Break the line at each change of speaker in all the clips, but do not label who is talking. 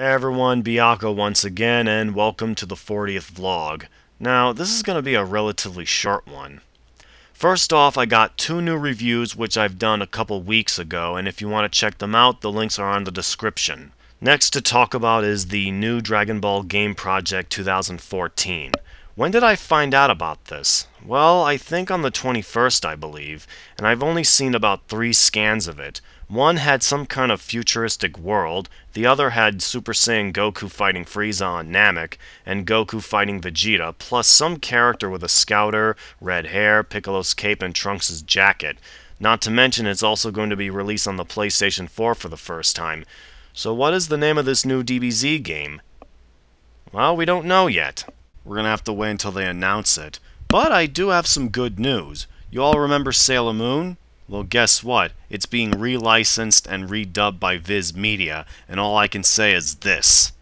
Hey everyone, Byakko once again, and welcome to the 40th vlog. Now, this is going to be a relatively short one. First off, I got two new reviews which I've done a couple weeks ago, and if you want to check them out, the links are on the description. Next to talk about is the new Dragon Ball Game Project 2014. When did I find out about this? Well, I think on the 21st, I believe, and I've only seen about three scans of it. One had some kind of futuristic world, the other had Super Saiyan Goku fighting Frieza on Namek, and Goku fighting Vegeta, plus some character with a scouter, red hair, Piccolo's cape, and Trunks' jacket. Not to mention it's also going to be released on the PlayStation 4 for the first time. So what is the name of this new DBZ game? Well, we don't know yet. We're gonna have to wait until they announce it. But I do have some good news. You all remember Sailor Moon? Well, guess what? It's being relicensed and redubbed by Viz Media, and all I can say is this.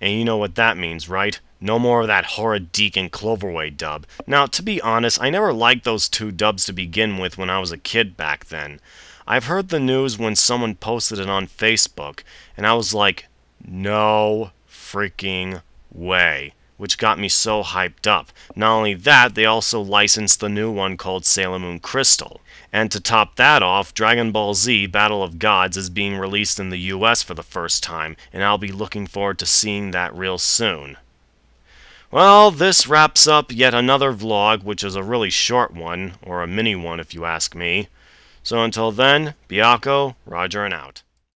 And you know what that means, right? No more of that horrid DiC and Cloverway dub. Now, to be honest, I never liked those two dubs to begin with when I was a kid back then. I've heard the news when someone posted it on Facebook, and I was like, no freaking way. Which got me so hyped up. Not only that, they also licensed the new one called Sailor Moon Crystal. And to top that off, Dragon Ball Z Battle of Gods is being released in the US for the first time, and I'll be looking forward to seeing that real soon. Well, this wraps up yet another vlog, which is a really short one, or a mini one if you ask me. So until then, Byakko, Roger and out.